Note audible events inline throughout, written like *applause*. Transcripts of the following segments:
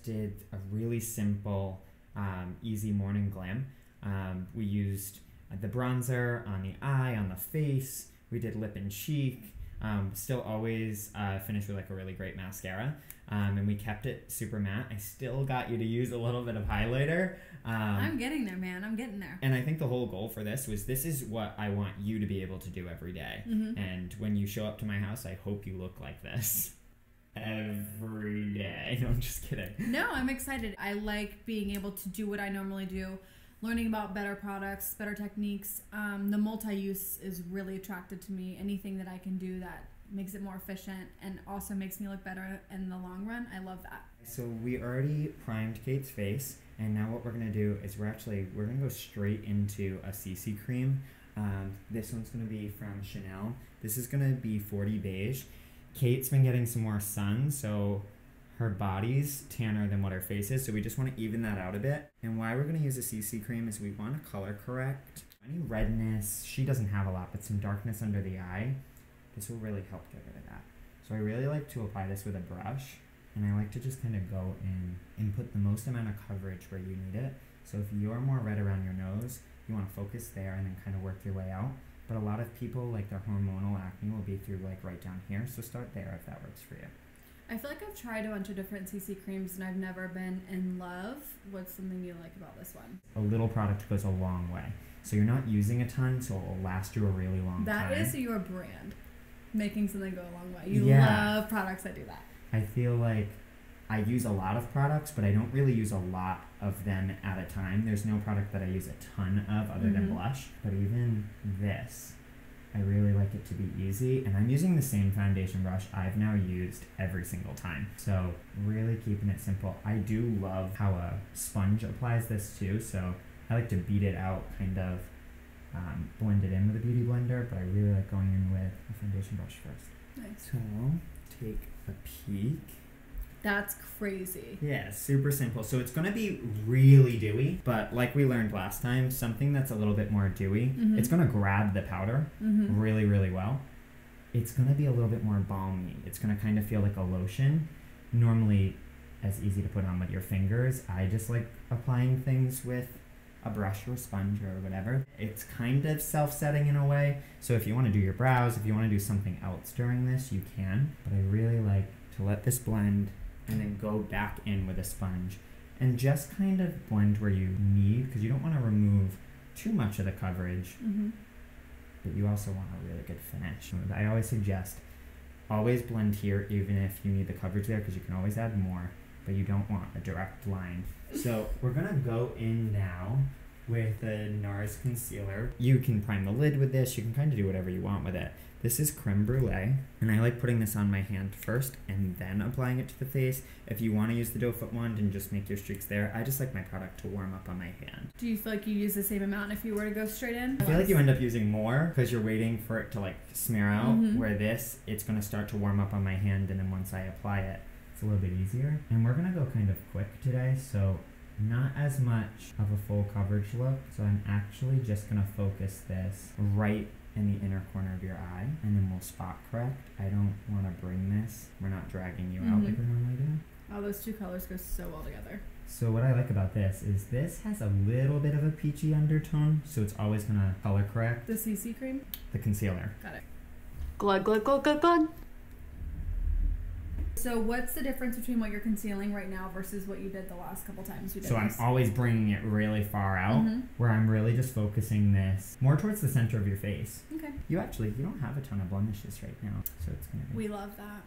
just did a really simple, um, easy morning glam. Um, we used the bronzer on the eye, on the face. We did lip and cheek. Um, still always uh, finish with like a really great mascara. Um, and we kept it super matte. I still got you to use a little bit of highlighter. Um, I'm getting there, man. I'm getting there. and I think the whole goal for this was this is what I want you to be able to do every day. Mhm. And when you show up to my house, I hope you look like this every day. *laughs* No, I'm just kidding. No, I'm excited. I like being able to do what I normally do, learning about better products, better techniques. Um, the multi-use is really attracted to me. Anything that I can do that makes it more efficient and also makes me look better in the long run. I love that. So we already primed Kate's face, and now what we're gonna do is we're actually we're gonna go straight into a CC cream. Um, this one's gonna be from Chanel. This is gonna be 40 beige. Kate's been getting some more sun, so her body's tanner than what her face is. So we just want to even that out a bit. And why we're gonna use a CC cream is we want to color correct any redness. She doesn't have a lot, but some darkness under the eye. This will really help get rid of that. So I really like to apply this with a brush and I like to just kind of go in and put the most amount of coverage where you need it. So if you're more red around your nose, you want to focus there and then kind of work your way out. But a lot of people, like their hormonal acne, will be through like right down here. So start there if that works for you. I feel like I've tried a bunch of different CC creams and I've never been in love. What's something you like about this one? A little product goes a long way. So you're not using a ton, so it will last you a really long That time. is your brand. Making something go a long way. You Yeah. love products that do that. I feel like I use a lot of products, but I don't really use a lot of them at a time. There's no product that I use a ton of other than Mhm. blush. But even this, I really like it to be easy. And I'm using the same foundation brush I've now used every single time. So really keeping it simple. I do love how a sponge applies this too. So I like to beat it out, kind of um, blend it in with a beauty blender. But I really like going in with a foundation brush first. Nice. So take a peek. That's crazy. Yeah, super simple. So it's gonna be really dewy, but like we learned last time, something that's a little bit more dewy, Mhm. it's gonna grab the powder Mm-hmm. really, really well. It's gonna be a little bit more balmy. It's gonna kind of feel like a lotion. Normally, as easy to put on with your fingers. I just like applying things with a brush or a sponge or whatever. It's kind of self-setting in a way. So if you want to do your brows, if you want to do something else during this, you can. But I really like to let this blend and then go back in with a sponge and just kind of blend where you need because you don't want to remove too much of the coverage, Mm-hmm. but you also want a really good finish. I always suggest always blend here even if you need the coverage there because you can always add more, but you don't want a direct line. So we're gonna go in now with the NARS concealer. You can prime the lid with this, you can kind of do whatever you want with it. This is creme brulee, and I like putting this on my hand first and then applying it to the face. If you want to use the doe foot wand and just make your streaks there, I just like my product to warm up on my hand. Do you feel like you use the same amount if you were to go straight in? I feel like you end up using more because you're waiting for it to like smear out. Mhm. Where this, it's gonna start to warm up on my hand, and then once I apply it, it's a little bit easier. And we're gonna go kind of quick today, so not as much of a full coverage look. So I'm actually just gonna focus this right in the inner corner of your eye, and then we'll spot correct. I don't want to bring this. We're not dragging you out mm-hmm. like we normally do. Oh, those two colors go so well together. So what I like about this is this has a little bit of a peachy undertone, so it's always gonna color correct The CC cream? the concealer. Got it. Glug, glug, glug, glug, glug. So what's the difference between what you're concealing right now versus what you did the last couple times we did So I'm always bringing it really far out, Mhm. where I'm really just focusing this more towards the center of your face. Okay. You actually you don't have a ton of blemishes right now, so it's gonna be. We love that.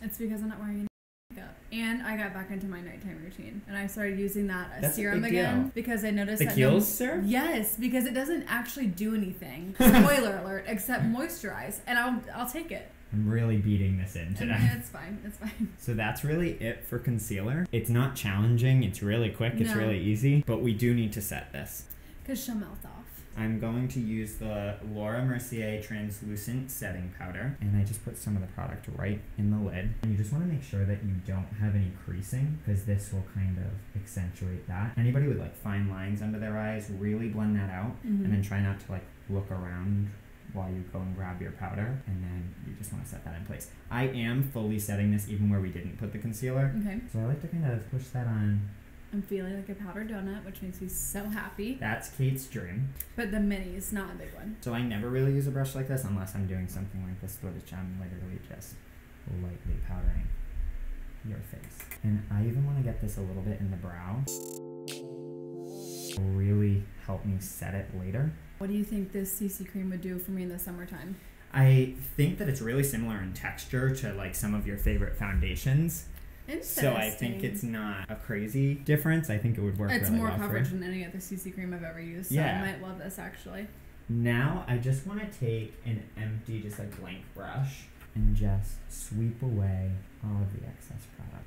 It's because I'm not wearing any makeup. And I got back into my nighttime routine. And I started using that That's serum again deal. because I noticed the that Kiehl's sir? Yes, because it doesn't actually do anything. *laughs* Spoiler alert, except moisturize. And I'll I'll take it. I'm really beating this in today. it's fine. It's fine. *laughs* So that's really it for concealer. It's not challenging. It's really quick. It's really easy. But we do need to set this. Because she'll melt off. I'm going to use the Laura Mercier translucent setting powder and I just put some of the product right in the lid. And you just want to make sure that you don't have any creasing because this will kind of accentuate that. Anybody with like fine lines under their eyes, really blend that out Mhm. and then try not to like look around while you go and grab your powder, and then you just want to set that in place. I am fully setting this even where we didn't put the concealer. Okay. So I like to kind of push that on. I'm feeling like a powdered donut, which makes me so happy. That's Kate's dream. But the mini is not a big one. So I never really use a brush like this unless I'm doing something like this, which I'm literally just lightly powdering your face. And I even want to get this a little bit in the brow. Really help me set it later. What do you think this CC cream would do for me in the summertime? I think that it's really similar in texture to like some of your favorite foundations. So I think it's not a crazy difference. I think it would work. It's really more well coverage than any other CC cream I've ever used. So Yeah. I might love this actually. Now I just want to take an empty, just like blank brush and just sweep away all of the excess product.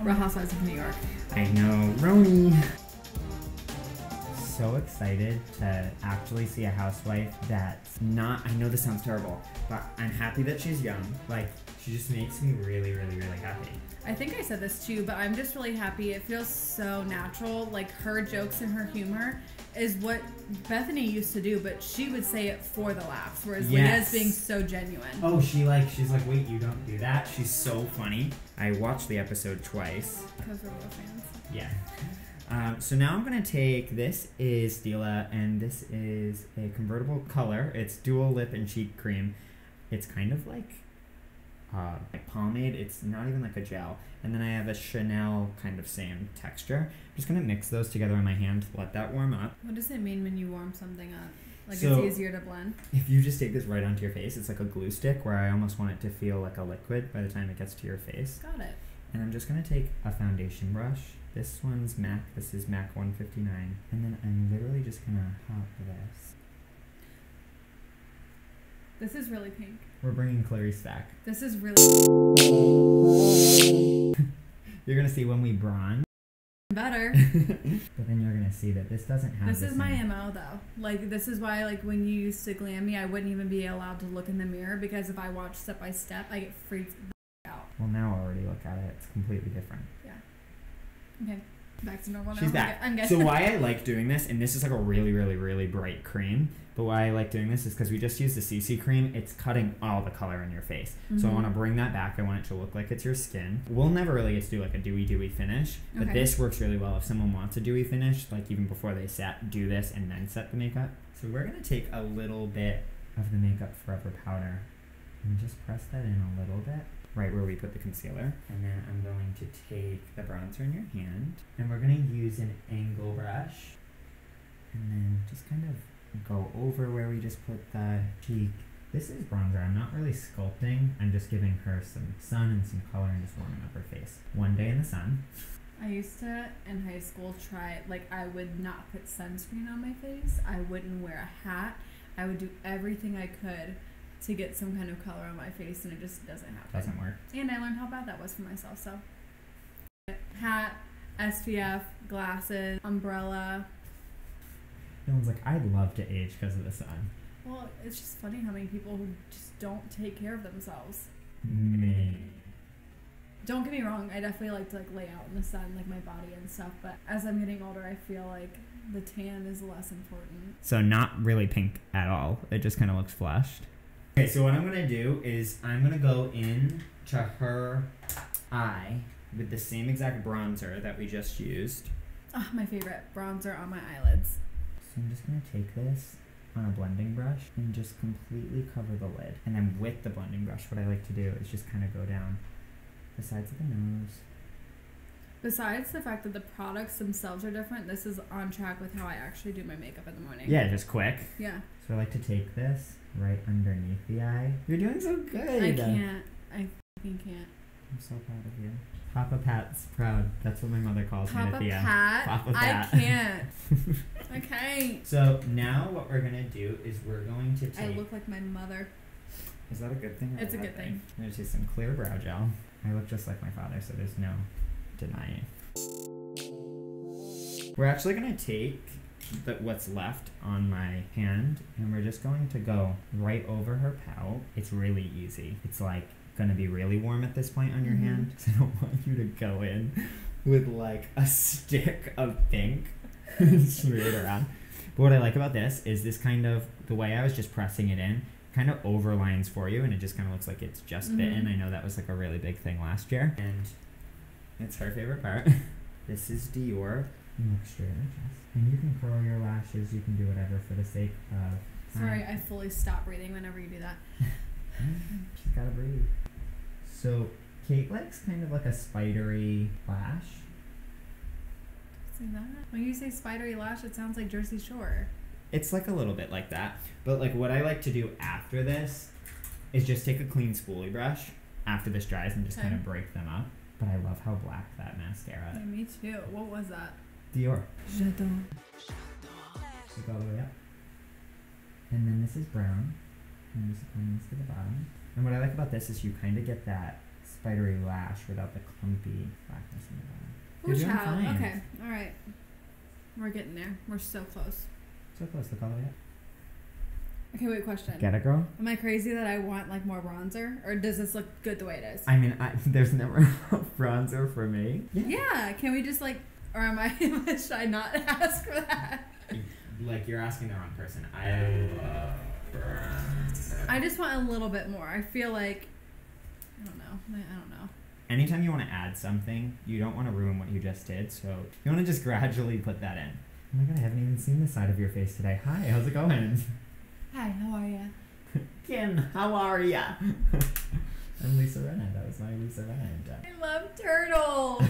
Real Housewives of New York. I know, Roni. So excited to actually see a housewife that's not. I know this sounds terrible, but I'm happy that she's young. Like, she just makes me really, really, really happy. I think I said this too, but I'm just really happy. It feels so natural. Like her jokes and her humor is what Bethenny used to do, but she would say it for the laughs, whereas Yes. Leah's being so genuine. Oh, she like, she's like, wait, you don't do that? She's so funny. I watched the episode twice. Because we're real fans. Yeah. Um, so now I'm gonna take this is Stila and this is a convertible color. It's dual lip and cheek cream. It's kind of like uh, like pomade. It's not even like a gel. And then I have a Chanel kind of same texture. I'm just gonna mix those together in my hand. Let that warm up. What does it mean when you warm something up? Like So- it's easier to blend. If you just take this right onto your face, it's like a glue stick where I almost want it to feel like a liquid by the time it gets to your face. Got it. And I'm just gonna take a foundation brush. This one's MAC. This is MAC 159. And then I'm literally just gonna pop this. This is really pink. We're bringing Clarice back. This is really *laughs* You're gonna see when we bronze, better. *laughs* but then you're gonna see that this doesn't have. This the is my same- MO though. Like this is why like when you used to glam me, I wouldn't even be allowed to look in the mirror because if I watch step by step, I get freaked out. Well, now I already look at it. It's completely different. Okay, back to normal. She's back. I'm good. So why *laughs* I like doing this, and this is like a really, really, really bright cream. But why I like doing this is because we just used the CC cream. It's cutting all the color in your face. So I Mhm. want to bring that back. I want it to look like it's your skin. We'll never really get to do like a dewy, dewy finish. But Okay. this works really well if someone wants a dewy finish, like even before they set, do this and then set the makeup. So we're gonna take a little bit of the Makeup Forever powder and just press that in a little bit, right where we put the concealer. And then I'm going to take the bronzer in your hand, and we're gonna use an angle brush, and then just kind of go over where we just put the cheek. This is bronzer. I'm not really sculpting. I'm just giving her some sun and some color and just warming up her face. One day in the sun. I used to in high school try like I would not put sunscreen on my face. I wouldn't wear a hat. I would do everything I could to get some kind of color on my face, and it just doesn't happen. Doesn't work. And I learned how bad that was for myself. So, hat, SPF, glasses, umbrella. No one's like, I'd love to age because of the sun. Well, it's just funny how many people who just don't take care of themselves. Me. Don't get me wrong, I definitely like to like lay out in the sun, like my body and stuff. But as I'm getting older, I feel like the tan is less important. So not really pink at all. It just kind of looks flushed. Okay, so what I'm gonna do is I'm gonna go in to her eye with the same exact bronzer that we just used. Ah, my favorite bronzer on my eyelids. So I'm just gonna take this on a blending brush and just completely cover the lid. And then with the blending brush, what I like to do is just kind of go down the sides of the nose. Besides the fact that the products themselves are different, this is on track with how I actually do my makeup in the morning. Yeah, just quick. Yeah. So I like to take this right underneath the eye. You're doing so good. I can't. I fucking can't. I'm so proud of you. Papa Pat's proud. That's what my mother calls me Papa at the end. Pat. Papa I Pat. can't. I *laughs* can't. Okay. So now what we're gonna do is we're going to take. I look like my mother. is that a good thing? Or It's a bad good thing. I'm gonna take some clear brow gel. I look just like my father, so there's no denying. We're actually gonna take the, what's left on my hand, and we're just going to go right over her pout. It's really easy. It's like gonna be really warm at this point on your Mhm. hand, *laughs* because I don't want you to go in with like a stick of pink *laughs* smeared around. But what I like about this is this kind of the way I was just pressing it in kind of overlines for you, and it just kind of looks like it's just Mhm. bitten. I know that was like a really big thing last year, and it's her favorite part. *laughs* this is Dior. You look straight at chest, and you can curl your lashes. You can do whatever for the sake of. Sorry, I fully stop breathing whenever you do that. *laughs* She's gotta breathe. So Kate likes kind of like a spidery lash. See that? When you say spidery lash, it sounds like Jersey Shore. It's like a little bit like that. But like what I like to do after this is just take a clean spoolie brush after this dries and just Okay. kind of break them up. But I love how black that mascara. Yeah, me too. What was that? Dior. Shadow. Look all the way up. And then this is brown. And just applying this to the bottom. And what I like about this is you kind of get that spidery lash without the clumpy blackness in the bottom. You're doing child. fine. Okay, all right. We're getting there. We're so close. So close. Look all the way up. Okay, wait. Question. Get it, girl? Am I crazy that I want like more bronzer, or does this look good the way it is? I mean, I, *laughs* there's never *laughs* bronzer for me. yeah. Can we just like, or am I? *laughs* should I not ask for that? Like you're asking the wrong person. I love bronzer. I just want a little bit more. I feel like, I don't know. I I don't know. Anytime you want to add something, you don't want to ruin what you just did. So you want to just gradually put that in. Oh my god, I haven't even seen the side of your face today. Hi, how's it going? Hi, how are ya? *laughs* Kim, how are ya? *laughs* I'm Lisa Rinna. That was my Lisa Rinna. I love turtles.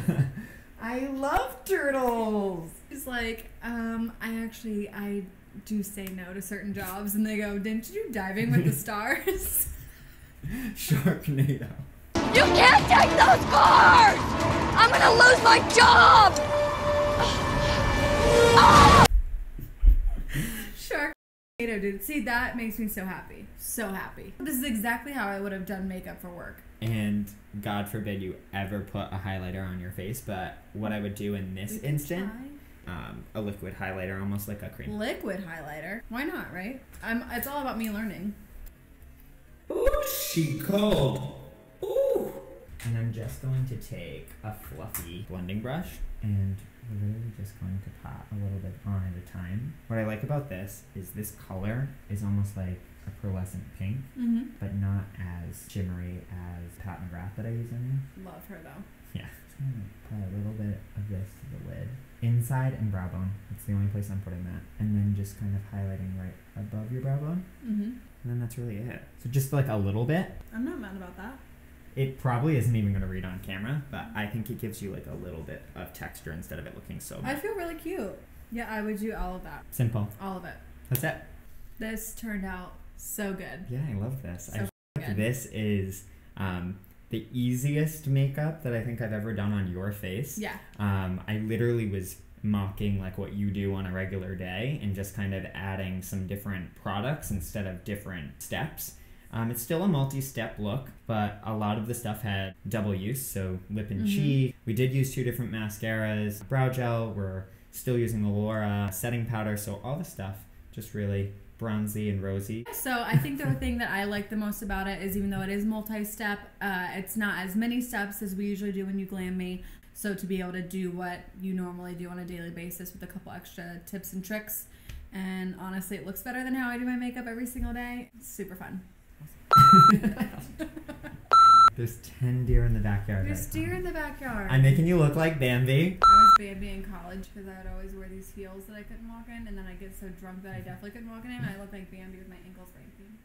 I love turtles. He's like, um, I actually I do say no to certain jobs, and they go, "Didn't you do diving with the *laughs* stars?" Sharknado. You can't take those cars! I'm gonna lose my job! Sharknado, dude. See, that makes me so happy, so happy. This is exactly how I would have done makeup for work. And God forbid you ever put a highlighter on your face, but what I would do in this We instant, um, a liquid highlighter, almost like a cream. liquid highlighter. Why not? Right? I'm. It's all about me learning. Ooh, she cold. Ooh. And I'm just going to take a fluffy blending brush and we're literally just going to pop a little bit on at a time. What I like about this is this color is almost like a pearlescent pink, Mm-hmm. but not as shimmery as Pat McGrath that I use on you. Love her though. Yeah. Just gonna apply a little bit of this to the lid. Inside and brow bone. That's the only place I'm putting that. And then just kind of highlighting right above your brow bone. Mm-hmm. And then that's really it. So just like a little bit. I'm not mad about that. It probably isn't even going to read on camera, but I think it gives you like a little bit of texture instead of it looking so I much. feel really cute. Yeah, I would do all of that. Simple. All of it. That's it. This turned out so good. Yeah, I love this. I So like good. this is um, the easiest makeup that I think I've ever done on your face. Yeah. Um, I literally was mocking like what you do on a regular day and just kind of adding some different products instead of different steps. Um, it's still a multi-step look, but a lot of the stuff had double use, so lip and Mhm. cheek. We did use two different mascaras, brow gel. We're still using the Laura setting powder, so all the stuff just really bronzy and rosy. So I think the thing that I like the most about it is even though it is multi-step, uh, it's not as many steps as we usually do when you glam me. So to be able to do what you normally do on a daily basis with a couple extra tips and tricks, and honestly, it looks better than how I do my makeup every single day. It's super fun. *laughs* There's 10 deer in the backyard. There's right deer now. in the backyard. I'm making you look like Bambi. I was Bambi in college because I would always wear these heels that I couldn't walk in, and then I get so drunk that I definitely couldn't walk in and I look like Bambi with my ankles breaking.